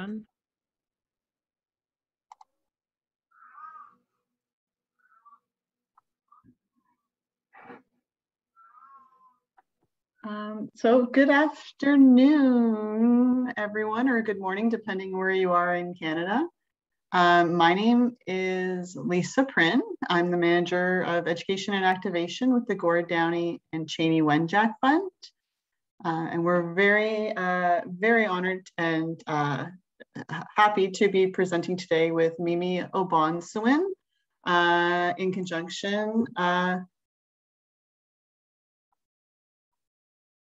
Um, so good afternoon, everyone, or good morning, depending where you are in Canada. Um, my name is Lisa Prynn. I'm the manager of education and activation with the Gord Downie and Chanie Wenjack Fund. Uh, and we're very, uh, very honored and uh, happy to be presenting today with Mimi O'Bonsawin uh, in conjunction uh,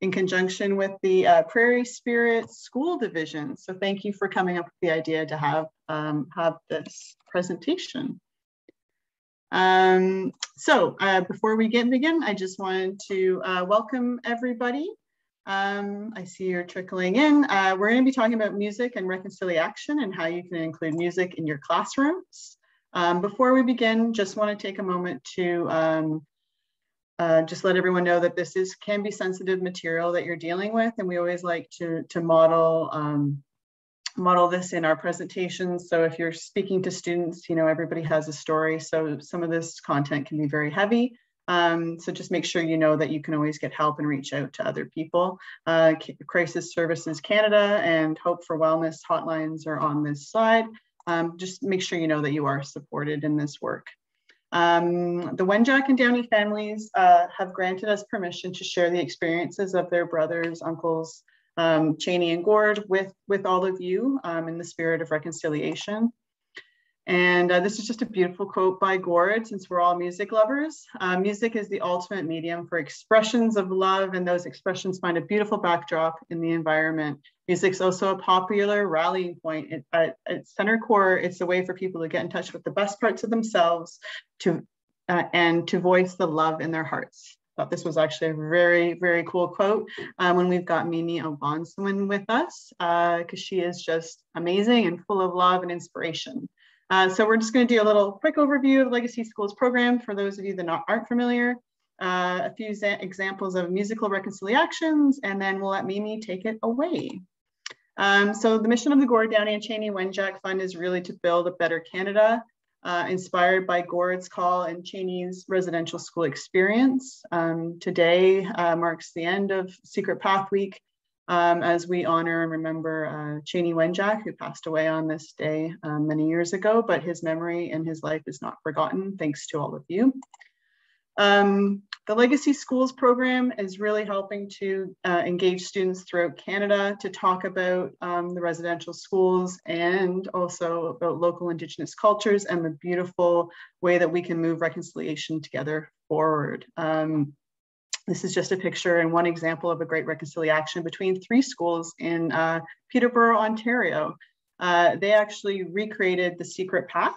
in conjunction with the uh, Prairie Spirit School Division. So thank you for coming up with the idea to have, um, have this presentation. Um, so uh, before we get begin, I just wanted to uh, welcome everybody. Um, I see you're trickling in. Uh, we're going to be talking about music and reconciliation and how you can include music in your classrooms. Um, before we begin, just want to take a moment to um, uh, just let everyone know that this is can be sensitive material that you're dealing with, and we always like to to model um, model this in our presentations. So if you're speaking to students, you know everybody has a story, so some of this content can be very heavy. Um, so just make sure you know that you can always get help and reach out to other people. Uh, Crisis Services Canada and Hope for Wellness hotlines are on this slide. Um, just make sure you know that you are supported in this work. Um, the Wenjack and Downie families uh, have granted us permission to share the experiences of their brothers, uncles, um, Chanie and Gord with, with all of you um, in the spirit of reconciliation. And uh, this is just a beautiful quote by Gord, since we're all music lovers. Uh, music is the ultimate medium for expressions of love, and those expressions find a beautiful backdrop in the environment. Music's also a popular rallying point. It, at, at Center Core, it's a way for people to get in touch with the best parts of themselves to, uh, and to voice the love in their hearts. Thought this was actually a very, very cool quote um, when we've got Mimi O'Bonsawin with us, because uh, she is just amazing and full of love and inspiration. Uh, so we're just going to do a little quick overview of Legacy Schools program for those of you that not, aren't familiar. Uh, a few examples of musical reconciliations, and then we'll let Mimi take it away. Um, so the mission of the Gord Downie and Chanie Wenjack Fund is really to build a better Canada, uh, inspired by Gord's call and Chanie's residential school experience. Um, today uh, marks the end of Secret Path Week, um, as we honor and remember uh, Chanie Wenjack, who passed away on this day um, many years ago, but his memory and his life is not forgotten, thanks to all of you. Um, the Legacy Schools program is really helping to uh, engage students throughout Canada to talk about um, the residential schools and also about local Indigenous cultures and the beautiful way that we can move reconciliation together forward. Um, this is just a picture and one example of a great reconciliation between three schools in uh, Peterborough, Ontario. Uh, they actually recreated the secret path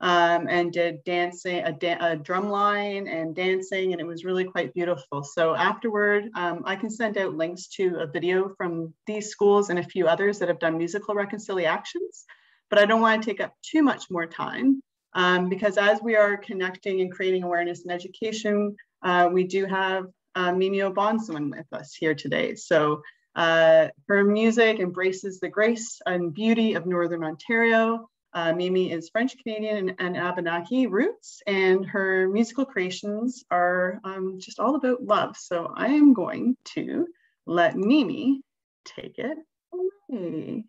um, and did dancing, a, da a, drum line and dancing, and it was really quite beautiful. So afterward, um, I can send out links to a video from these schools and a few others that have done musical reconciliations, but I don't want to take up too much more time um, because as we are connecting and creating awareness and education, uh, we do have uh, Mimi O'Bonsawin with us here today. So uh, her music embraces the grace and beauty of Northern Ontario. Uh, Mimi is French Canadian and, and, Abenaki roots, and her musical creations are um, just all about love. So I am going to let Mimi take it away.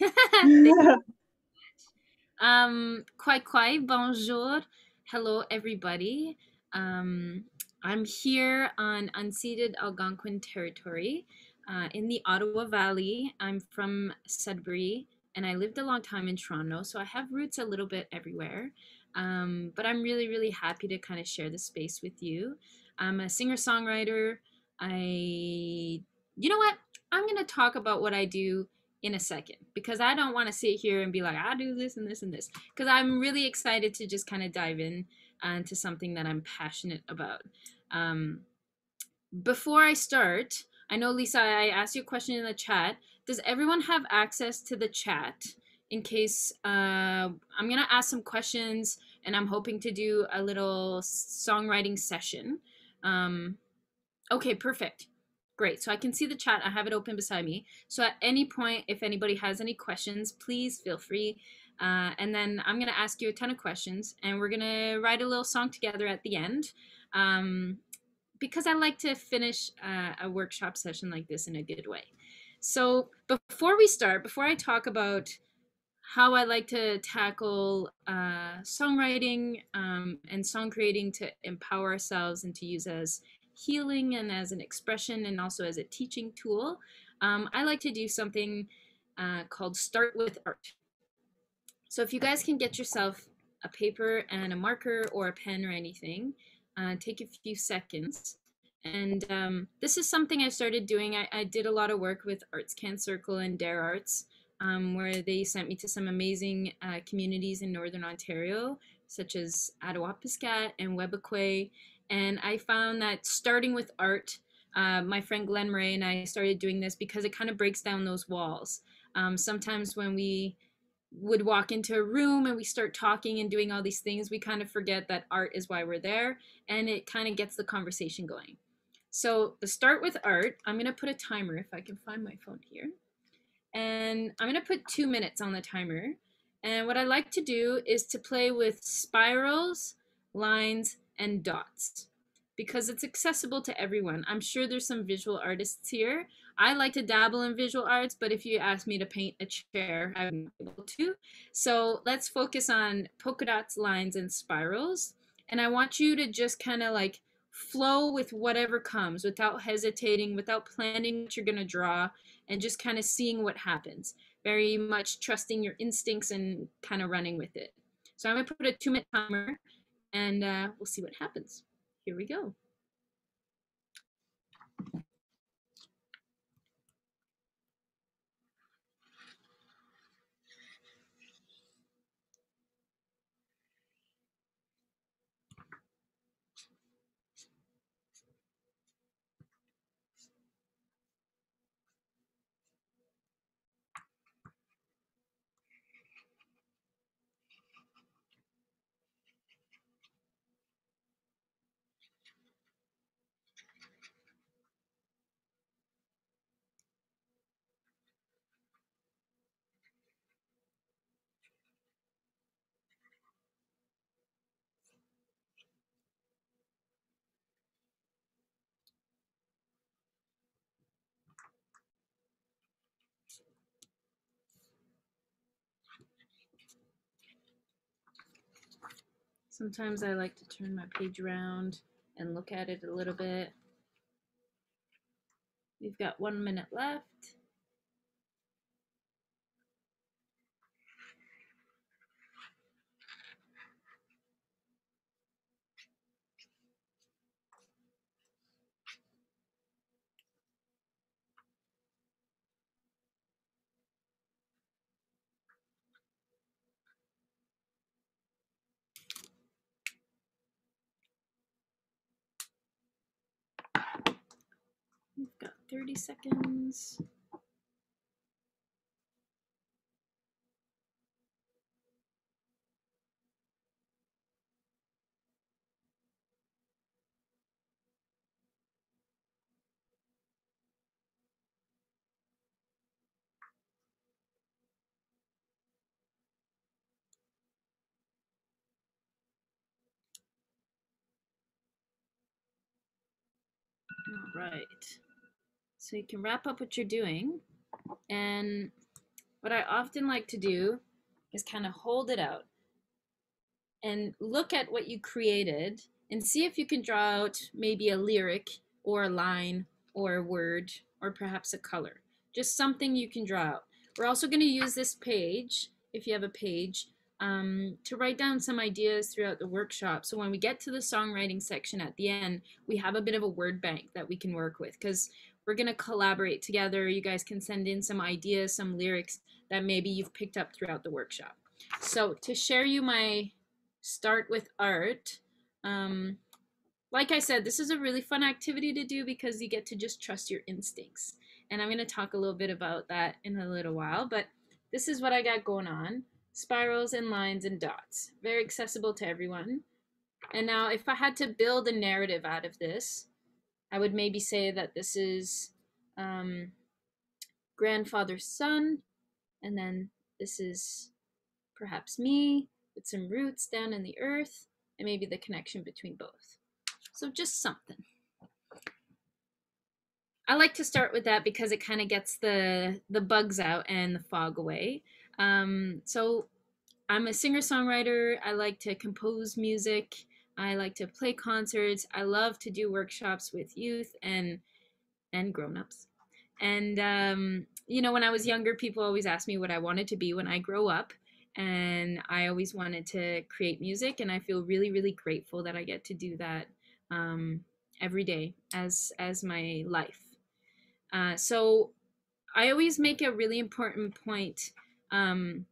um, quite, bonjour. Hello, everybody. Um, I'm here on unceded Algonquin territory uh, in the Ottawa Valley. I'm from Sudbury and I lived a long time in Toronto, so I have roots a little bit everywhere. Um, but I'm really, really happy to kind of share the space with you. I'm a singer songwriter. I, you know what? I'm going to talk about what I do in a second because I don't want to sit here and be like, I do this and this and this because I'm really excited to just kind of dive in uh, to something that I'm passionate about. Um, before I start, I know Lisa, I asked you a question in the chat. Does everyone have access to the chat in case uh, I'm gonna ask some questions and I'm hoping to do a little songwriting session. Um, okay, perfect. Great. So I can see the chat. I have it open beside me. So at any point, if anybody has any questions, please feel free. Uh, and then I'm going to ask you a ton of questions, and we're going to write a little song together at the end. Um, because I like to finish uh, a workshop session like this in a good way. So before we start, before I talk about how I like to tackle uh, songwriting um, and song creating to empower ourselves and to use as healing and as an expression and also as a teaching tool, um, I like to do something uh, called Start with Art. So if you guys can get yourself a paper and a marker or a pen or anything, uh, take a few seconds. And um, this is something I started doing. I, I, did a lot of work with Arts Can Circle and Dare Arts, um, where they sent me to some amazing uh, communities in Northern Ontario, such as Attawapiskat and Webequie. And I found that starting with art, uh, my friend Glenn Murray and I started doing this because it kind of breaks down those walls. Um, sometimes when we would walk into a room and we start talking and doing all these things, we kind of forget that art is why we're there and it kind of gets the conversation going. So to start with art, I'm going to put a timer if I can find my phone here. And I'm going to put two minutes on the timer. And what I like to do is to play with spirals, lines, and dots because it's accessible to everyone. I'm sure there's some visual artists here. I like to dabble in visual arts, but if you ask me to paint a chair, I'm able to. So let's focus on polka dots, lines, and spirals. And I want you to just kind of like flow with whatever comes without hesitating, without planning what you're going to draw, and just kind of seeing what happens. Very much trusting your instincts and kind of running with it. So I'm going to put a two minute timer and uh, we'll see what happens. Here we go. Sometimes I like to turn my page around and look at it a little bit. We've got one minute left. We've got 30 seconds. All right. So you can wrap up what you're doing. And what I often like to do is kind of hold it out and look at what you created and see if you can draw out maybe a lyric or a line or a word or perhaps a color. Just something you can draw out. We're also going to use this page, if you have a page, um, to write down some ideas throughout the workshop. So when we get to the songwriting section at the end, we have a bit of a word bank that we can work with because we're going to collaborate together. You guys can send in some ideas, some lyrics that maybe you've picked up throughout the workshop. So to share you my start with art, um, like I said, this is a really fun activity to do because you get to just trust your instincts. And I'm going to talk a little bit about that in a little while, but this is what I got going on. Spirals and lines and dots. Very accessible to everyone. And now if I had to build a narrative out of this, I would maybe say that this is um, grandfather's son, and then this is perhaps me with some roots down in the earth, and maybe the connection between both. So just something. I like to start with that because it kind of gets the the bugs out and the fog away. Um, so I'm a singer songwriter. I like to compose music. I like to play concerts. I love to do workshops with youth and and grown-ups. And um, you know, when I was younger, people always asked me what I wanted to be when I grow up, and I always wanted to create music. And I feel really, really grateful that I get to do that um, every day as as my life. Uh, so I always make a really important point um,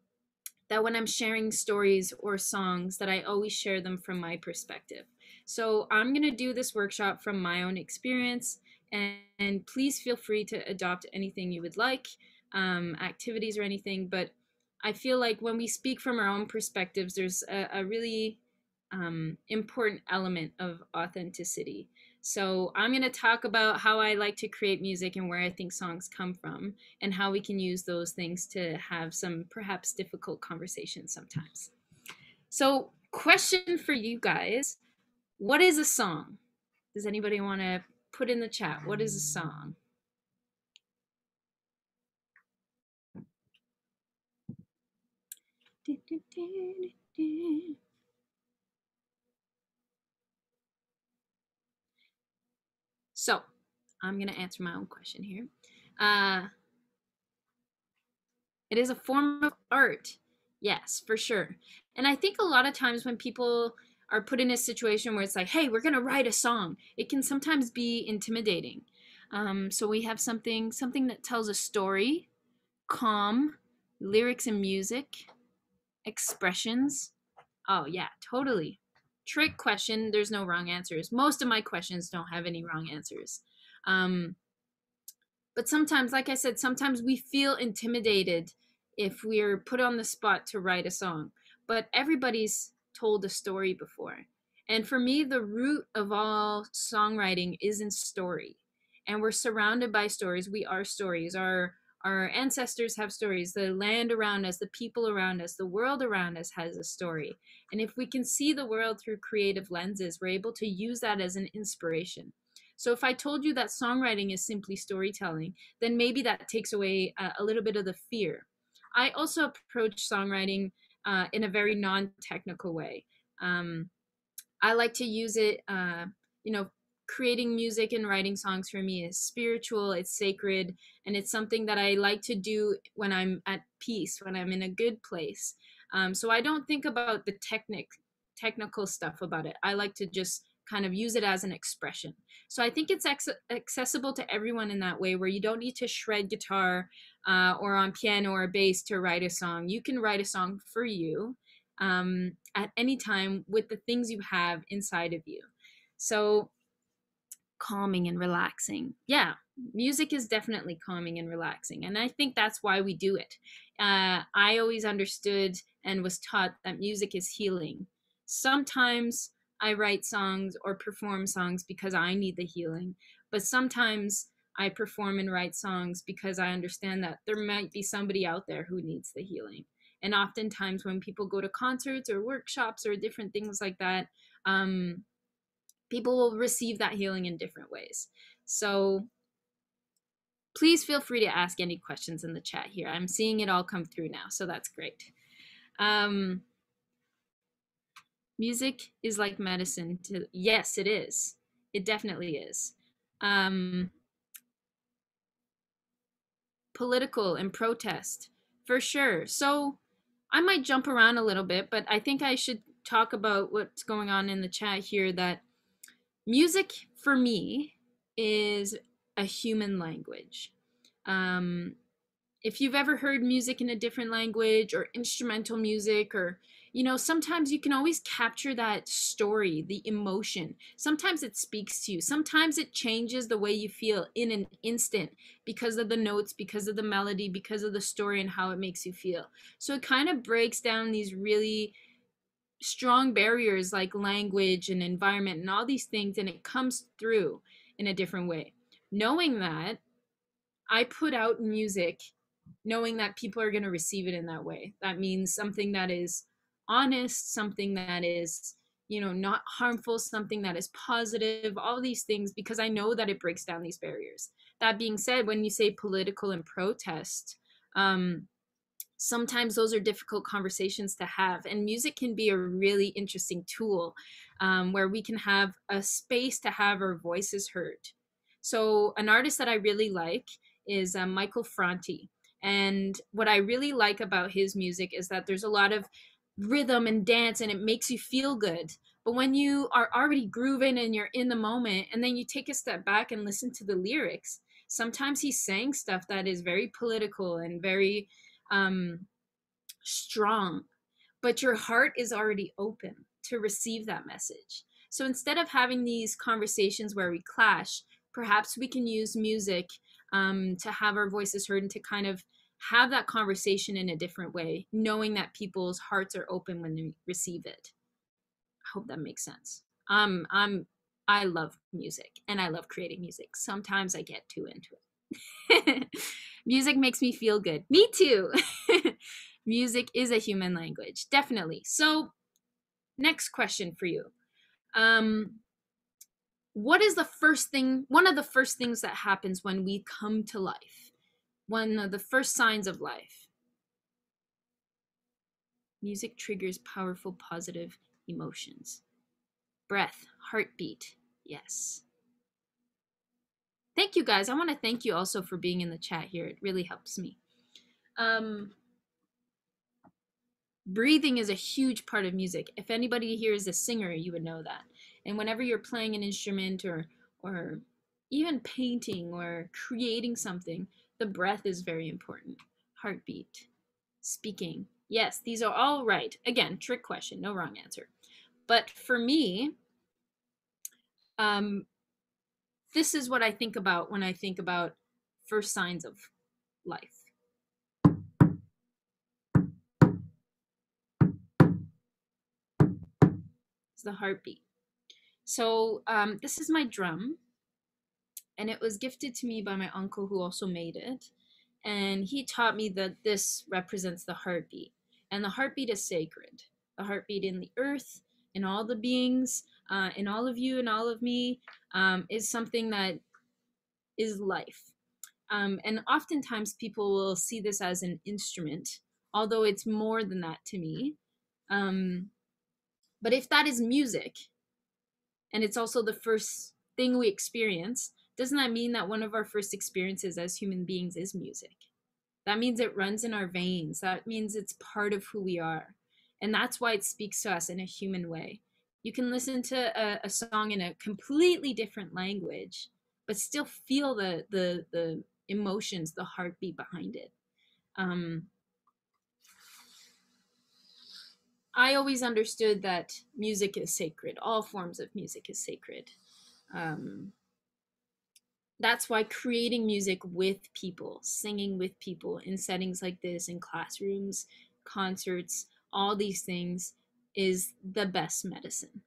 that when I'm sharing stories or songs, that I always share them from my perspective. So I'm gonna do this workshop from my own experience, and, and please feel free to adopt anything you would like, um, activities or anything. But I feel like when we speak from our own perspectives, there's a, a really um, important element of authenticity. So I'm going to talk about how I like to create music and where I think songs come from and how we can use those things to have some perhaps difficult conversations sometimes. So, question for you guys What is a song? Does anybody want to put in the chat? What is a song? So I'm going to answer my own question here. Uh, it is a form of art. Yes, for sure. And I think a lot of times when people are put in a situation where it's like, hey, we're going to write a song, it can sometimes be intimidating. Um, so we have something something that tells a story, calm, lyrics and music, expressions. Oh yeah, totally trick question there's no wrong answers most of my questions don't have any wrong answers um, but sometimes like i said sometimes we feel intimidated if we're put on the spot to write a song but everybody's told a story before. And for me the root of all songwriting is in story and we're surrounded by stories. We are stories. Our our ancestors have stories. The land around us the people around us the world around us has a story. And if we can see the world through creative lenses we're able to use that as an inspiration so if i told you that songwriting is simply storytelling then maybe that takes away a, a little bit of the fear i also approach songwriting uh, in a very non-technical way um, i like to use it uh, you know creating music and writing songs for me is spiritual, it's sacred, and it's something that I like to do when I'm at peace, when I'm in a good place. Um, so I don't think about the technic technical stuff about it. I like to just kind of use it as an expression. So I think it's accessible to everyone in that way, where you don't need to shred guitar uh, or on piano or bass to write a song. You can write a song for you um, at any time with the things you have inside of you. So calming and relaxing. Yeah, music is definitely calming and relaxing. And I think that's why we do it. Uh, I always understood and was taught that music is healing. Sometimes I write songs or perform songs because I need the healing, but sometimes I perform and write songs because I understand that there might be somebody out there who needs the healing. And oftentimes, when people go to concerts or workshops or different things like that, um, people will receive that healing in different ways. So please feel free to ask any questions in the chat here. I'm seeing it all come through now, so that's great. Um, music is like medicine to yes, it is. It definitely is. Um, political and protest for sure. So I might jump around a little bit, but I think I should talk about what's going on in the chat here that music for me is a human language. Um, if you've ever heard music in a different language or instrumental music or you know sometimes you can always capture that story the emotion. Sometimes it speaks to you. Sometimes it changes the way you feel in an instant because of the notes because of the melody because of the story and how it makes you feel. So it kind of breaks down these really strong barriers like language and environment and all these things and it comes through in a different way. Knowing that I put out music knowing that people are going to receive it in that way. That means something that is honest, something that is, you know, not harmful, something that is positive, all these things, because I know that it breaks down these barriers. That being said, when you say political and protest, um, sometimes those are difficult conversations to have and music can be a really interesting tool um, where we can have a space to have our voices heard so an artist that i really like is uh, michael franti and what i really like about his music is that there's a lot of rhythm and dance and it makes you feel good but when you are already grooving and you're in the moment and then you take a step back and listen to the lyrics sometimes he's saying stuff that is very political and very um, strong, but your heart is already open to receive that message. So instead of having these conversations where we clash, perhaps we can use music um, to have our voices heard and to kind of have that conversation in a different way, knowing that people's hearts are open when they receive it. I hope that makes sense. Um, I'm I love music and I love creating music. Sometimes I get too into it. Music makes me feel good. Me too. Music is a human language, definitely. So, next question for you. Um, what is the first thing, one of the first things that happens when we come to life? One of the first signs of life. Music triggers powerful positive emotions. Breath, heartbeat, yes. Thank you guys. I want to thank you also for being in the chat here. It really helps me. Um, breathing is a huge part of music. If anybody here is a singer, you would know that. And whenever you're playing an instrument or or even painting or creating something, the breath is very important. Heartbeat, speaking. Yes, these are all right. Again, trick question, no wrong answer. But for me, um, this is what I think about when I think about first signs of life. It's the heartbeat. So um, this is my drum, and it was gifted to me by my uncle who also made it. And he taught me that this represents the heartbeat. And the heartbeat is sacred. The heartbeat in the earth, in all the beings, uh, in all of you and all of me um, is something that is life. Um, and oftentimes people will see this as an instrument, although it's more than that to me. Um, but if that is music, and it's also the first thing we experience, doesn't that mean that one of our first experiences as human beings is music? That means it runs in our veins. That means it's part of who we are. And that's why it speaks to us in a human way you can listen to a, a song in a completely different language but still feel the the the emotions the heartbeat behind it um, i always understood that music is sacred all forms of music is sacred um, that's why creating music with people singing with people in settings like this in classrooms concerts all these things is the best medicine.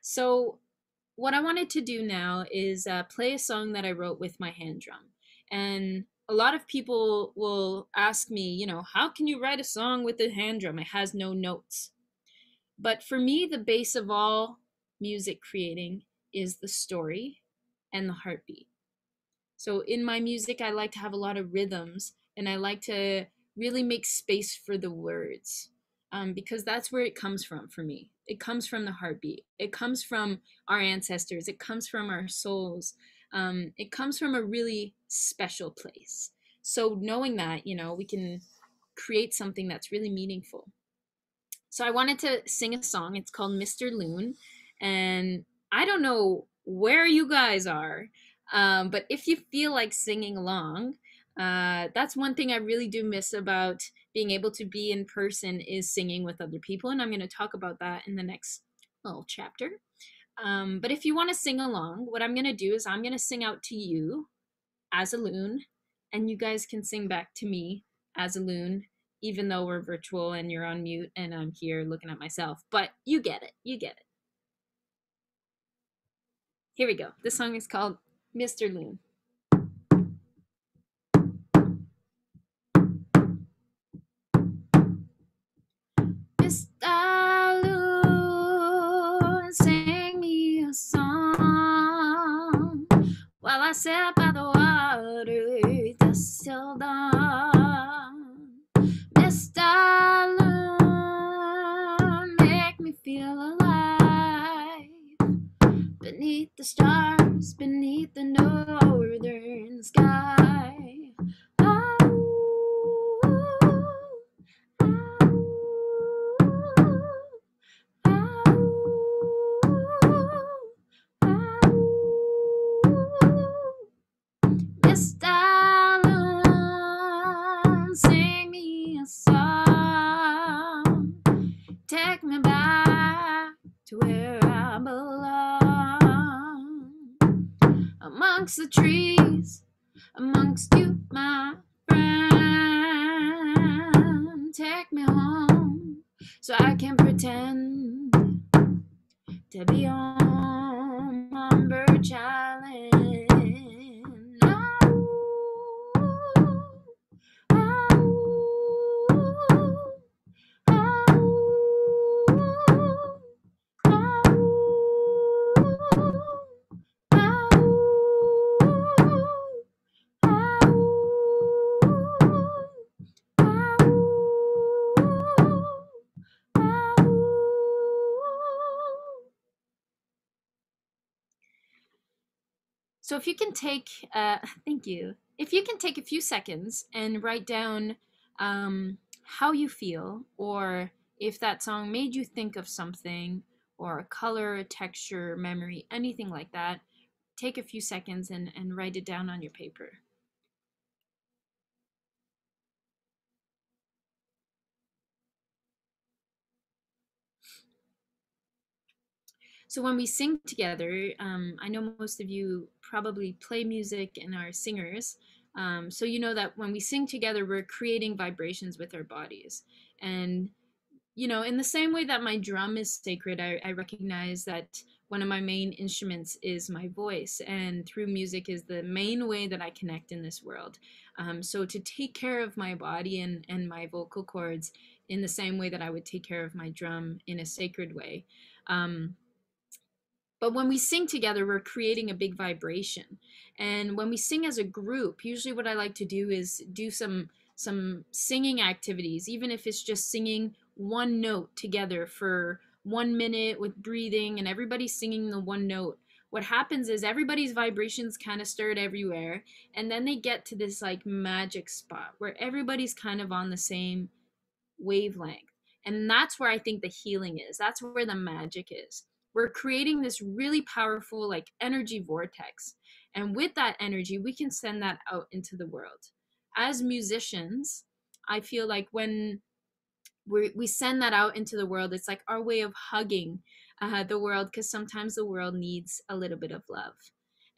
So, what I wanted to do now is uh, play a song that I wrote with my hand drum. And a lot of people will ask me, you know, how can you write a song with a hand drum? It has no notes. But for me, the base of all music creating is the story and the heartbeat. So in my music, I like to have a lot of rhythms and I like to really make space for the words um, because that's where it comes from for me. It comes from the heartbeat. It comes from our ancestors. It comes from our souls. Um, it comes from a really special place. So knowing that, you know, we can create something that's really meaningful. So I wanted to sing a song. It's called Mr. Loon, and I don't know where you guys are, um, but if you feel like singing along, uh, that's one thing I really do miss about being able to be in person is singing with other people. And I'm going to talk about that in the next little chapter. Um, but if you want to sing along, what I'm going to do is I'm going to sing out to you as a loon, and you guys can sing back to me as a loon, even though we're virtual and you're on mute and I'm here looking at myself. But you get it. You get it. Here we go. This song is called Mr. Loon. Mr. Sing me a song while I sit the stars, beneath the northern sky. Miss Alone, sing me a song. Take me back to where Amongst the trees, amongst you, my friend. Take me home so I can pretend to be on Birch Island. So if you can take, uh, thank you. If you can take a few seconds and write down um, how you feel, or if that song made you think of something, or a color, a texture, memory, anything like that, take a few seconds and, and write it down on your paper. So when we sing together, um, I know most of you probably play music and are singers. Um, so you know that when we sing together, we're creating vibrations with our bodies. And, you know, in the same way that my drum is sacred, I, I recognize that one of my main instruments is my voice. And through music is the main way that I connect in this world. Um, so to take care of my body and, and my vocal cords in the same way that I would take care of my drum in a sacred way. Um, but when we sing together, we're creating a big vibration. And when we sing as a group, usually what I like to do is do some some singing activities, even if it's just singing one note together for one minute with breathing and everybody singing the one note. What happens is everybody's vibrations kind of stirred everywhere, and then they get to this like magic spot where everybody's kind of on the same wavelength. And that's where I think the healing is. That's where the magic is we're creating this really powerful like energy vortex. And with that energy we can send that out into the world. As musicians i feel like when we we send that out into the world it's like our way of hugging uh, the world because sometimes the world needs a little bit of love.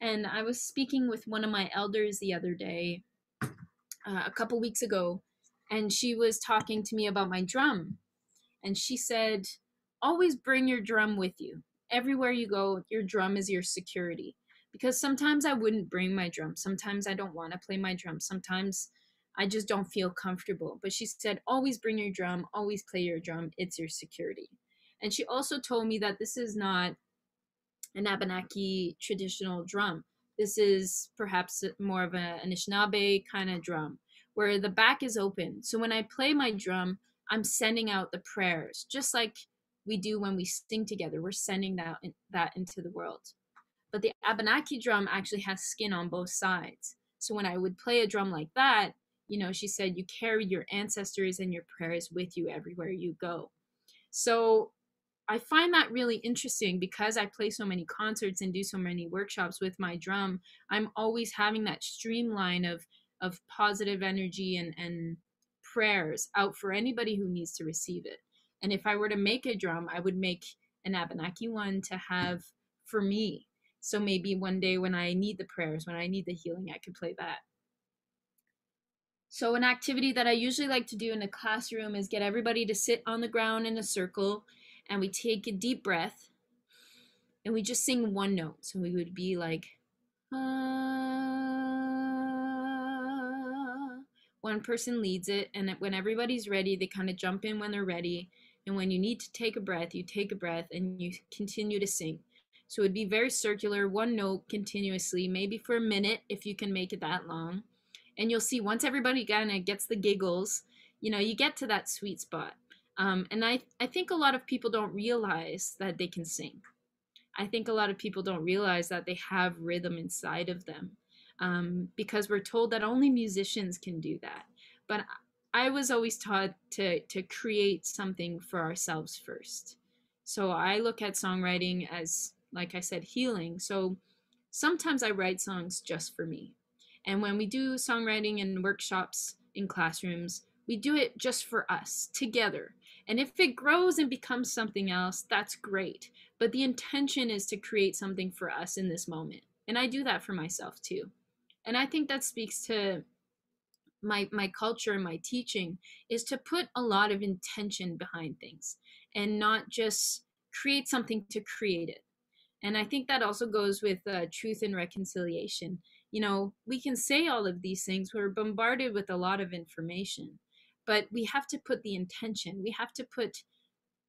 And i was speaking with one of my elders the other day uh, a couple weeks ago and she was talking to me about my drum. And she said always bring your drum with you everywhere you go, your drum is your security. Because sometimes I wouldn't bring my drum. Sometimes I don't want to play my drum. Sometimes I just don't feel comfortable. But she said, always bring your drum, always play your drum. It's your security. And she also told me that this is not an Abenaki traditional drum. This is perhaps more of an Anishinaabe kind of drum where the back is open. So when I play my drum, I'm sending out the prayers, just like we do when we sing together. We're sending that that into the world. But the Abenaki drum actually has skin on both sides. So when I would play a drum like that, you know, she said you carry your ancestors and your prayers with you everywhere you go. So I find that really interesting because I play so many concerts and do so many workshops with my drum. I'm always having that streamline of of positive energy and and prayers out for anybody who needs to receive it. And if I were to make a drum, I would make an Abenaki one to have for me. So maybe one day when I need the prayers, when I need the healing, I could play that. So, an activity that I usually like to do in a classroom is get everybody to sit on the ground in a circle and we take a deep breath and we just sing one note. So, we would be like, ah. one person leads it, and when everybody's ready, they kind of jump in when they're ready and when you need to take a breath, you take a breath and you continue to sing. So it'd be very circular, one note continuously, maybe for a minute if you can make it that long. And you'll see once everybody kind of gets the giggles, you know, you get to that sweet spot. Um, and I, I think a lot of people don't realize that they can sing. I think a lot of people don't realize that they have rhythm inside of them um, because we're told that only musicians can do that. But I was always taught to, to create something for ourselves first. So I look at songwriting as, like I said, healing. So sometimes I write songs just for me. And when we do songwriting and workshops in classrooms, we do it just for us together. And if it grows and becomes something else, that's great. But the intention is to create something for us in this moment. And I do that for myself too. And I think that speaks to my my culture and my teaching is to put a lot of intention behind things and not just create something to create it. And I think that also goes with uh, truth and reconciliation. You know, we can say all of these things, we're bombarded with a lot of information but we have to put the intention we have to put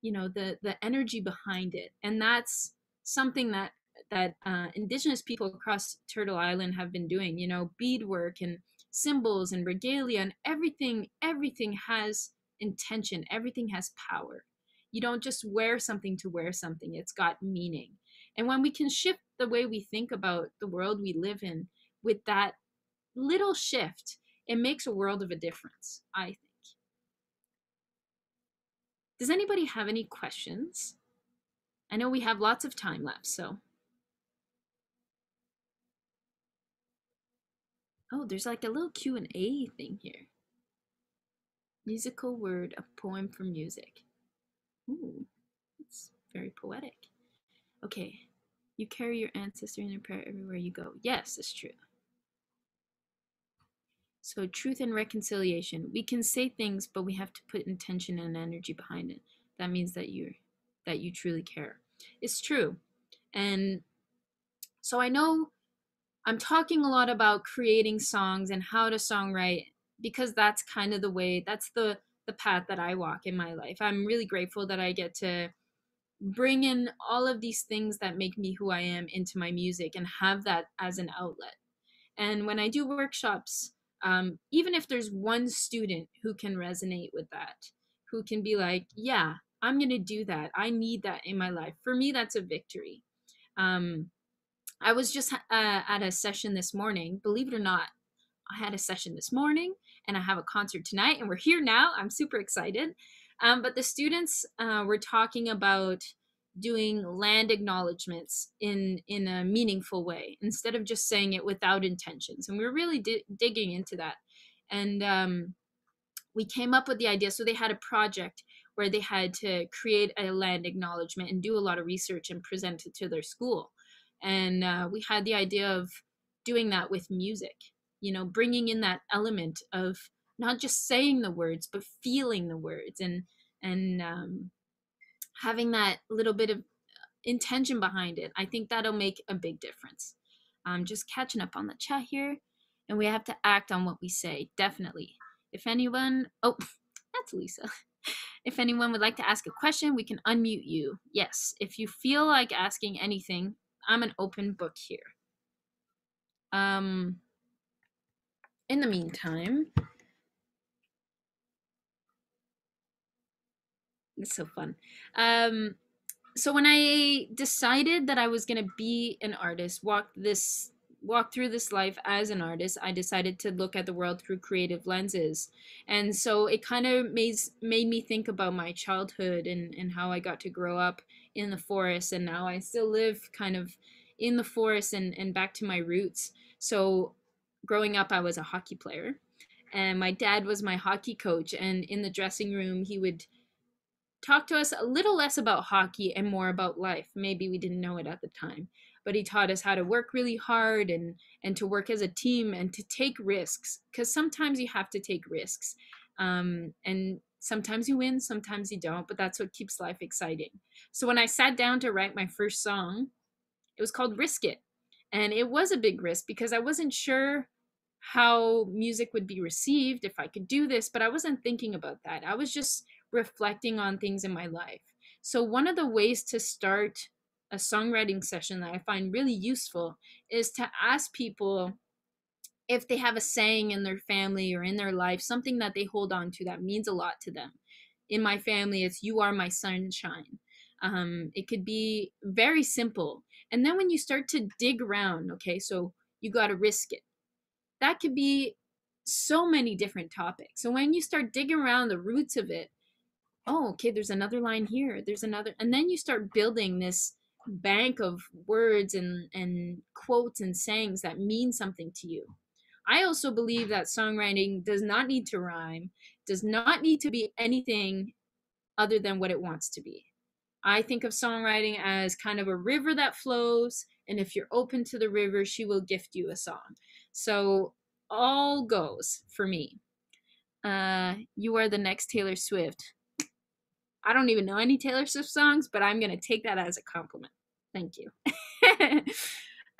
you know the the energy behind it and that's something that that uh, indigenous people across turtle island have been doing you know beadwork and symbols and regalia and everything everything has intention. Everything has power. You don't just wear something to wear something. It's got meaning. And when we can shift the way we think about the world we live in with that little shift it makes a world of a difference i think. Does anybody have any questions? I know we have lots of time left, so. Oh, there's like a little Q&A thing here. Musical word, a poem for music. Ooh, it's very poetic. Okay, you carry your ancestor in your prayer everywhere you go. Yes, it's true. So truth and reconciliation. We can say things, but we have to put intention and energy behind it. That means that you that you truly care. It's true. And so I know I'm talking a lot about creating songs and how to songwrite because that's kind of the way that's the the path that I walk in my life. I'm really grateful that I get to bring in all of these things that make me who I am into my music and have that as an outlet. And when I do workshops, um, even if there's one student who can resonate with that who can be like yeah i'm going to do that i need that in my life for me that's a victory um, i was just uh, at a session this morning believe it or not i had a session this morning and i have a concert tonight and we're here now i'm super excited. Um, but the students uh, were talking about doing land acknowledgments in in a meaningful way instead of just saying it without intentions and we are really di- digging into that. And um, we came up with the idea so they had a project where they had to create a land acknowledgement and do a lot of research and present it to their school and uh, we had the idea of doing that with music you know bringing in that element of not just saying the words but feeling the words and and um, having that little bit of intention behind it, I think that'll make a big difference. Um, just catching up on the chat here, and we have to act on what we say, definitely. If anyone, oh, that's Lisa. If anyone would like to ask a question, we can unmute you. Yes, if you feel like asking anything, I'm an open book here. Um, in the meantime, It's so fun. Um, so when I decided that I was gonna be an artist, walk this walk through this life as an artist, I decided to look at the world through creative lenses. And so it kind of made made me think about my childhood and, and how I got to grow up in the forest and now I still live kind of in the forest and, and back to my roots. So growing up I was a hockey player and my dad was my hockey coach and in the dressing room he would talk to us a little less about hockey and more about life. Maybe we didn't know it at the time, but he taught us how to work really hard and and to work as a team and to take risks because sometimes you have to take risks. Um, and sometimes you win, sometimes you don't, but that's what keeps life exciting. So when I sat down to write my first song, it was called Risk It. And it was a big risk because I wasn't sure how music would be received if I could do this, but I wasn't thinking about that. I was just reflecting on things in my life. So, one of the ways to start a songwriting session that I find really useful is to ask people if they have a saying in their family or in their life, something that they hold on to that means a lot to them. In my family, it's you are my sunshine. Um, it could be very simple. And then when you start to dig around, okay, so you got to risk it. That could be so many different topics. So when you start digging around the roots of it, oh, okay, there's another line here, there's another, and then you start building this bank of words and, and quotes and sayings that mean something to you. I also believe that songwriting does not need to rhyme, does not need to be anything other than what it wants to be. I think of songwriting as kind of a river that flows, and if you're open to the river, she will gift you a song. So all goes for me. Uh, you are the next Taylor Swift. I don't even know any Taylor Swift songs, but I'm going to take that as a compliment. Thank you.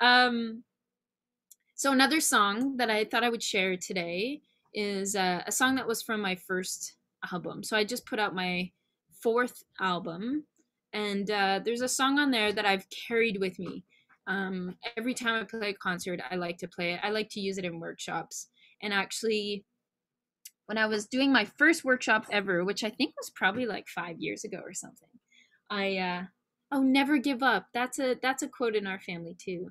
um, so another song that I thought I would share today is uh, a song that was from my first album. So I just put out my fourth album, and uh, there's a song on there that I've carried with me. Um, every time I play a concert, I like to play it. I like to use it in workshops. And actually, when I was doing my first workshop ever, which I think was probably like five years ago or something, I uh, oh never give up. That's a that's a quote in our family too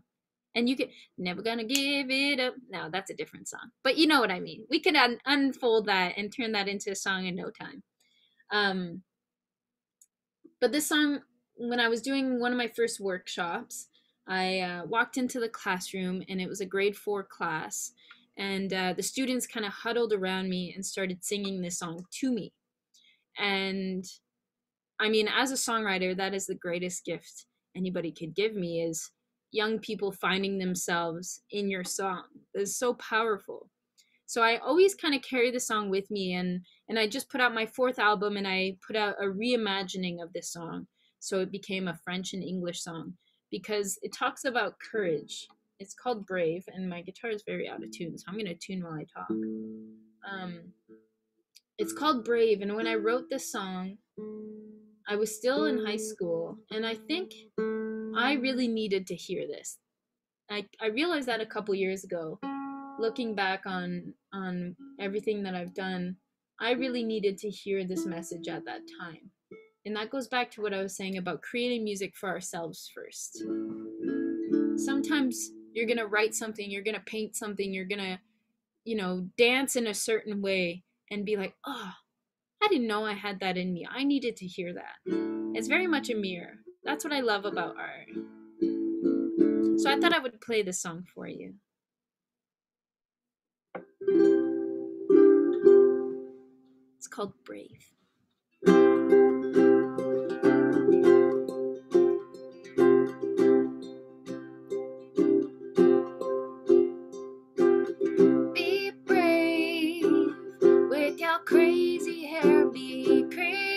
and you can never gonna give it up. No that's a different song but you know what i mean. We could un- unfold that and turn that into a song in no time. Um but this song when i was doing one of my first workshops i uh, walked into the classroom and it was a grade four class and uh, the students kind of huddled around me and started singing this song to me. And i mean as a songwriter that is the greatest gift anybody could give me is young people finding themselves in your song. Is so powerful. So i always kind of carry the song with me and and i just put out my fourth album and i put out a reimagining of this song. So it became a french and english song because it talks about courage. It's called brave and my guitar is very out of tune so i'm going to tune while i talk. Um, it's called brave and when i wrote this song i was still in high school and i think I mm. really needed to hear this. I, I realized that a couple years ago, looking back on on everything that I've done, I really needed to hear this message at that time. And that goes back to what I was saying about creating music for ourselves first. Sometimes you're going to write something, you're going to paint something, you're going to, you know, dance in a certain way and be like, oh, I didn't know I had that in me. I needed to hear that. It's very much a mirror. That's what I love about art. So I thought I would play this song for you. It's called Brave. be brave.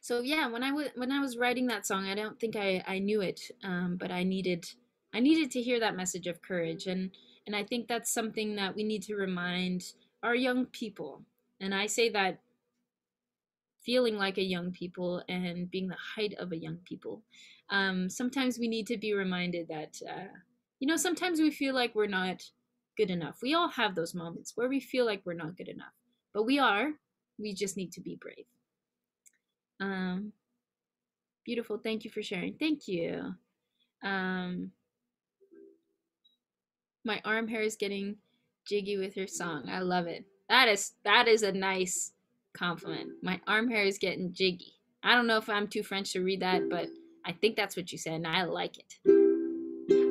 So yeah, when I was when I was writing that song, I don't think I I knew it, um, but I needed I needed to hear that message of courage, and and I think that's something that we need to remind our young people. And I say that feeling like a young people and being the height of a young people. Um, sometimes we need to be reminded that uh, you know sometimes we feel like we're not good enough. We all have those moments where we feel like we're not good enough, but we are. We just need to be brave. Um, beautiful. Thank you for sharing. Thank you. Um, my arm hair is getting jiggy with your song. I love it. That is that is a nice compliment. My arm hair is getting jiggy. I don't know if I'm too French to read that, but I think that's what you said, and I like it.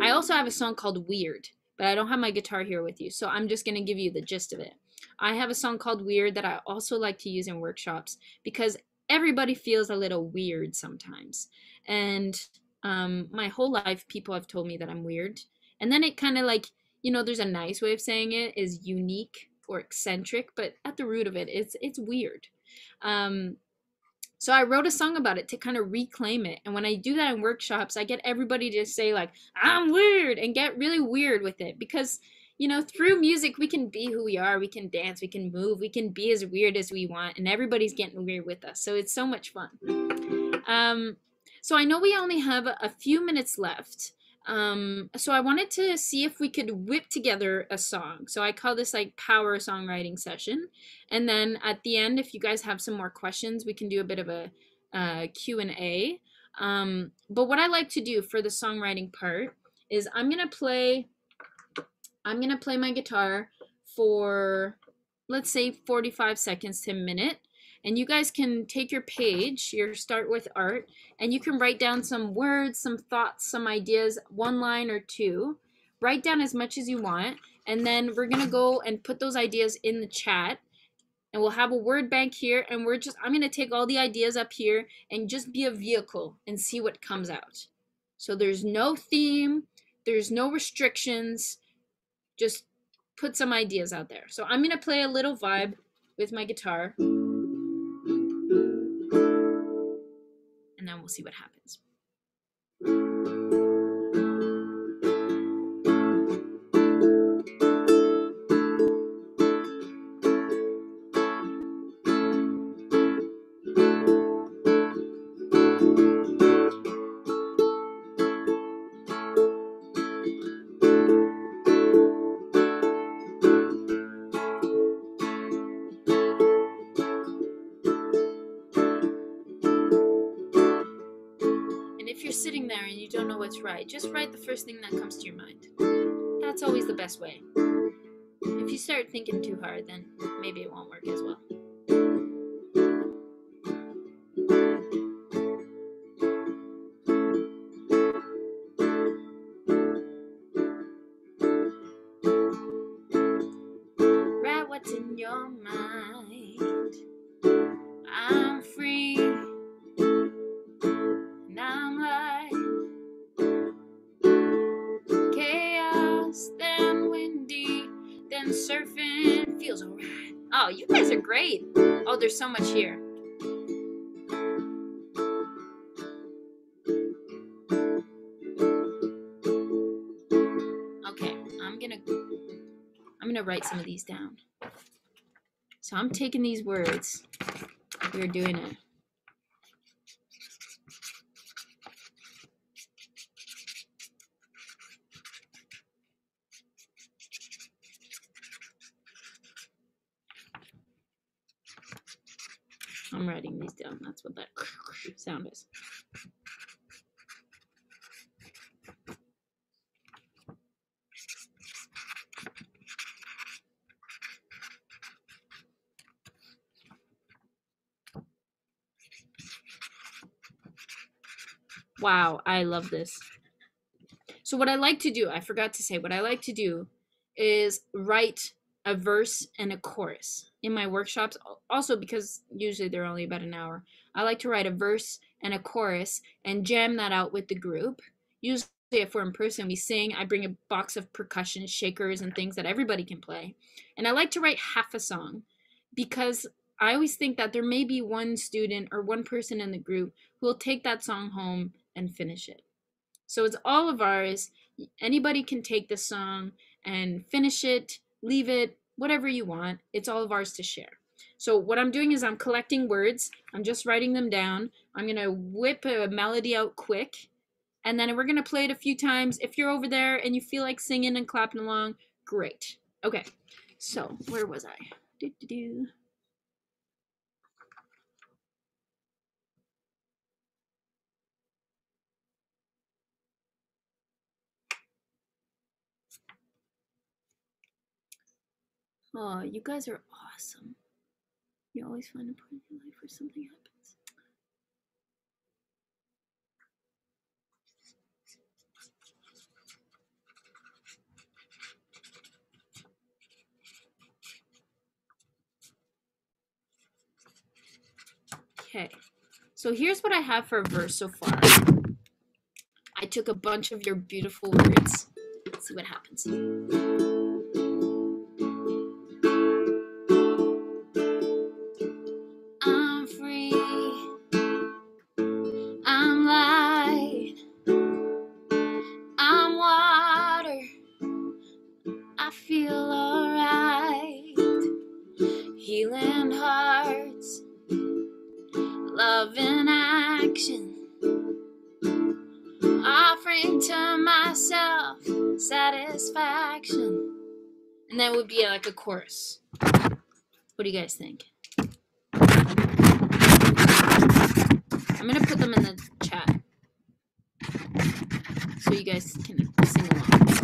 I also have a song called Weird, but I don't have my guitar here with you, so I'm just gonna give you the gist of it. I have a song called Weird that I also like to use in workshops because everybody feels a little weird sometimes. And um, my whole life, people have told me that I'm weird. And then it kind of like, you know, there's a nice way of saying it is unique or eccentric, but at the root of it, it's it's weird. Um, so I wrote a song about it to kind of reclaim it. And when I do that in workshops, I get everybody to say like, "I'm weird," and get really weird with it because you know, through music, we can be who we are. We can dance, we can move, we can be as weird as we want, and everybody's getting weird with us. So it's so much fun. Um, so I know we only have a few minutes left. Um, so I wanted to see if we could whip together a song. So I call this like power songwriting session. And then at the end, if you guys have some more questions, we can do a bit of a uh, Q&A. Um, but what I like to do for the songwriting part is I'm going to play I'm going to play my guitar for, let's say, 45 seconds to a minute. And you guys can take your page, your start with art, and you can write down some words, some thoughts, some ideas, one line or two. Write down as much as you want. And then we're going to go and put those ideas in the chat and we'll have a word bank here and we're just i'm going to take all the ideas up here and just be a vehicle and see what comes out so there's no theme there's no restrictions just put some ideas out there. So I'm going to play a little vibe with my guitar. And then we'll see what happens. Write. Just write the first thing that comes to your mind. That's always the best way. If you start thinking too hard, then maybe it won't work as well. Write some of these down. So I'm taking these words. We're doing it. I'm writing these down. That's what that sound is. Wow, I love this. So what I like to do, I forgot to say, what I like to do is write a verse and a chorus in my workshops also because usually they're only about an hour. I like to write a verse and a chorus and jam that out with the group. Usually if we're in person we sing i bring a box of percussion shakers and things that everybody can play. And i like to write half a song because I always think that there may be one student or one person in the group who will take that song home and finish it. So it's all of ours. Anybody can take this song and finish it, leave it, whatever you want. It's all of ours to share. So what I'm doing is I'm collecting words. I'm just writing them down. I'm going to whip a melody out quick. And then we're going to play it a few times. If you're over there and you feel like singing and clapping along, great. Okay. So where was I? Do, do, do. Oh, you guys are awesome. You always find a point in your life where something happens. Okay, so here's what I have for a verse so far. I took a bunch of your beautiful words. Let's see what happens. Satisfaction. And that would be like a chorus. What do you guys think? I'm gonna put them in the chat so you guys can sing along.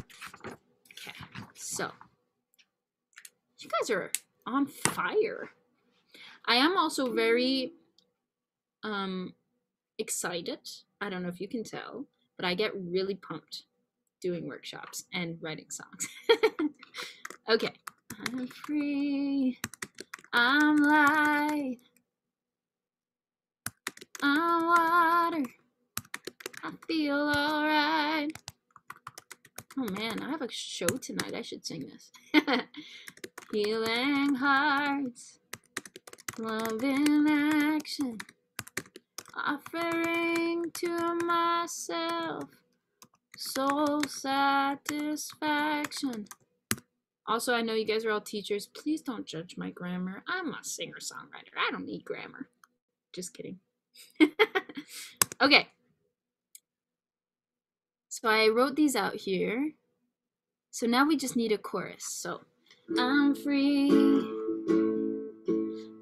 Okay, so you guys are on fire. I am also very um excited. I don't know if you can tell, but I get really pumped doing workshops and writing songs. okay, I'm free. I'm light. I'm water. I feel alright. Oh man, I have a show tonight. I should sing this. Healing hearts, love in action, offering to myself soul satisfaction. Also, I know you guys are all teachers. Please don't judge my grammar. I'm a singer songwriter. I don't need grammar. Just kidding. okay. So I wrote these out here. So now we just need a chorus. So I'm free.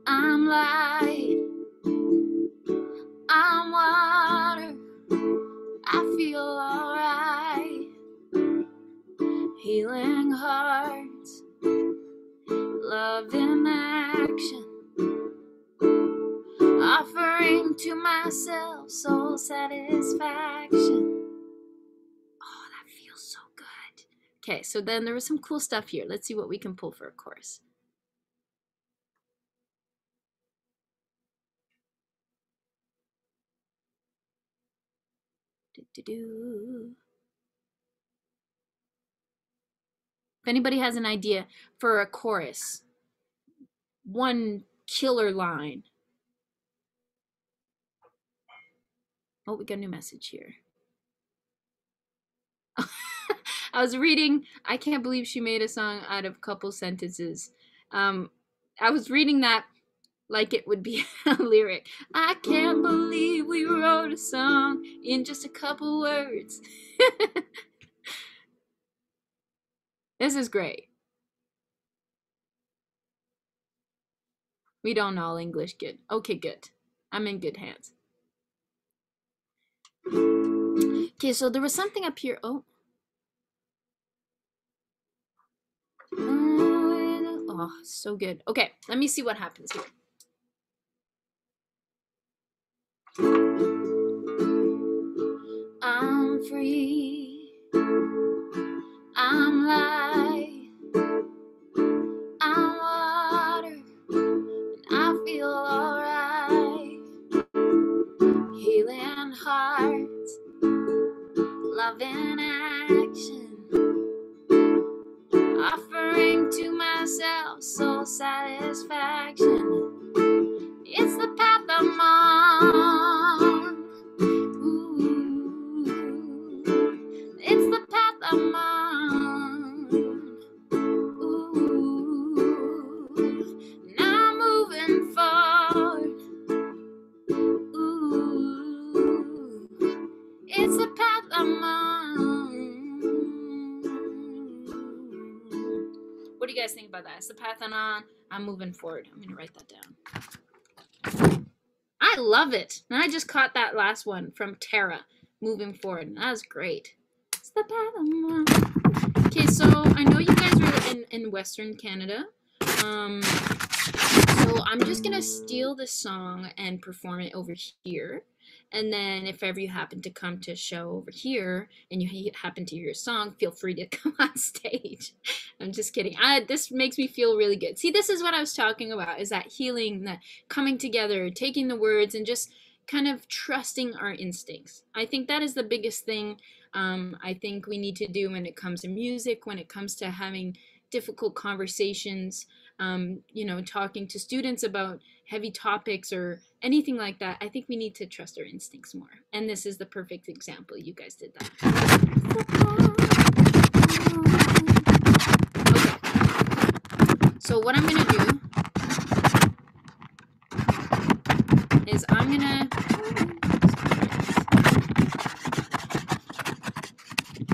I'm light. I'm water. Healing hearts. Love in action offering to myself soul satisfaction. Oh, that feels so good. Okay, so then there was some cool stuff here. Let's see what we can pull for a chorus. Do-do-do. If anybody has an idea for a chorus, one killer line. Oh, we got a new message here. I was reading, I can't believe she made a song out of a couple sentences. Um, I was reading that like it would be a lyric. I can't believe we wrote a song in just a couple words. this is great. We don't all English good. Okay, good. I'm in good hands. Okay, so there was something up here. Oh. Mm, oh, so good. Okay, let me see what happens here. I'm free. I'm light. I'm on. I'm moving forward. I'm gonna write that down. I love it. And I just caught that last one from Tara, moving forward. That was great. It's the I'm. Okay, so I know you guys are in, in Western Canada. Um, so I'm just gonna steal this song and perform it over here. And then if ever you happen to come to a show over here and you happen to hear a song, feel free to come on stage. I'm just kidding. I, this makes me feel really good. See, this is what I was talking about is that healing, that coming together, taking the words and just kind of trusting our instincts. I think that is the biggest thing um, I think we need to do when it comes to music, when it comes to having difficult conversations um, you know, talking to students about heavy topics or anything like that, I think we need to trust our instincts more. And this is the perfect example. You guys did that. Okay. So what I'm gonna do is I'm gonna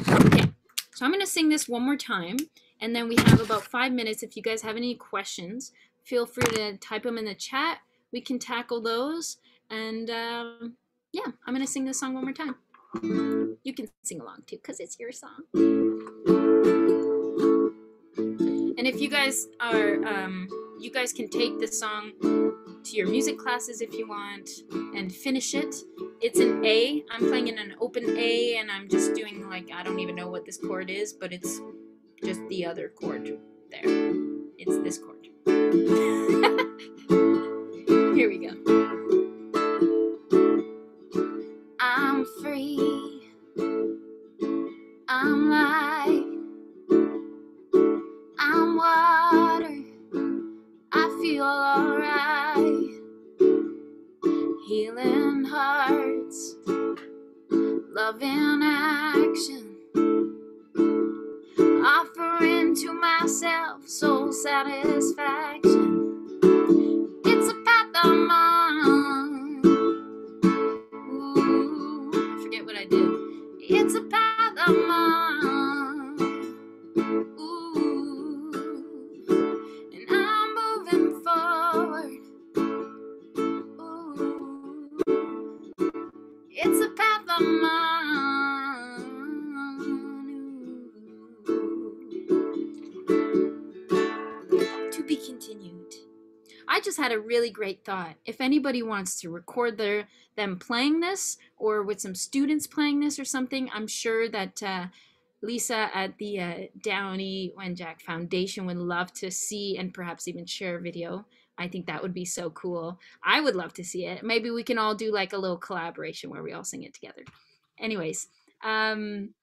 Okay, so I'm gonna sing this one more time and then we have about five minutes. If you guys have any questions, feel free to type them in the chat. We can tackle those. And um, yeah, I'm going to sing this song one more time. You can sing along too, because it's your song. And if you guys are, um, you guys can take this song to your music classes if you want and finish it. It's an A. I'm playing in an open A and I'm just doing like, I don't even know what this chord is, but it's just the other chord there. It's this chord. Here we go. I'm free. I'm light. I'm water. I feel alright. Healing hearts. Love in to myself soul satisfaction. It's a path I'm on. Ooh, I forget what I did. It's a path I'm on. Really great thought. If anybody wants to record their them playing this, or with some students playing this or something, I'm sure that uh, Lisa at the uh, Downie Wenjack Foundation would love to see and perhaps even share a video. I think that would be so cool. I would love to see it. Maybe we can all do like a little collaboration where we all sing it together. Anyways, um,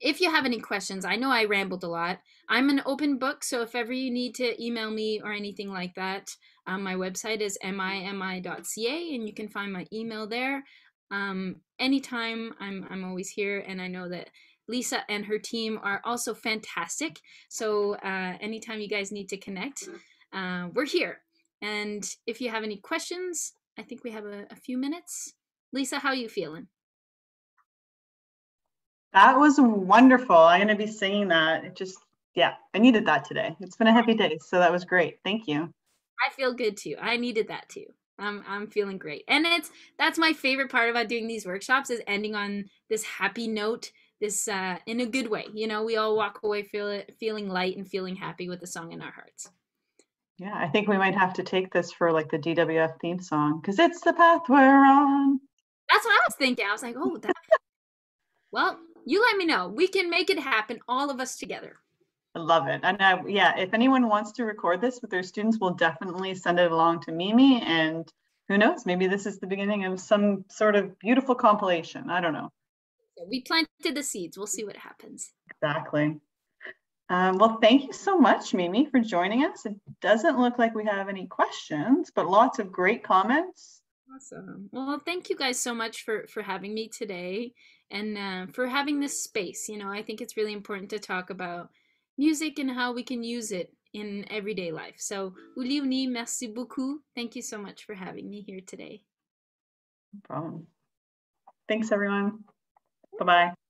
if you have any questions, I know I rambled a lot. I'm an open book, so if ever you need to email me or anything like that, um, my website is mimi.ca and you can find my email there. Um, anytime, I'm, I'm always here, and I know that Lisa and her team are also fantastic. So uh, anytime you guys need to connect, uh, we're here. And if you have any questions, I think we have a, a few minutes. Lisa, how are you feeling? That was wonderful. I'm going to be singing that. It just, yeah, I needed that today. It's been a heavy day, so that was great. Thank you. I feel good too. I needed that too. I'm I'm feeling great. And it's that's my favorite part about doing these workshops is ending on this happy note, this uh in a good way. You know, we all walk away feel it, feeling light and feeling happy with the song in our hearts. Yeah, I think we might have to take this for like the DWF theme song because it's the path we're on. That's what I was thinking. I was like, oh, that. well, you let me know. We can make it happen, all of us together. I love it. And I, yeah, if anyone wants to record this with their students, we'll definitely send it along to Mimi. And who knows, maybe this is the beginning of some sort of beautiful compilation. I don't know. We planted the seeds. We'll see what happens. Exactly. Um, well, thank you so much, Mimi, for joining us. It doesn't look like we have any questions, but lots of great comments. Awesome. Well, thank you guys so much for for having me today and uh, for having this space. You know, I think it's really important to talk about music and how we can use it in everyday life. So, Wliwni, merci beaucoup. Thank you so much for having me here today. No problem. Thanks, everyone. Bye bye.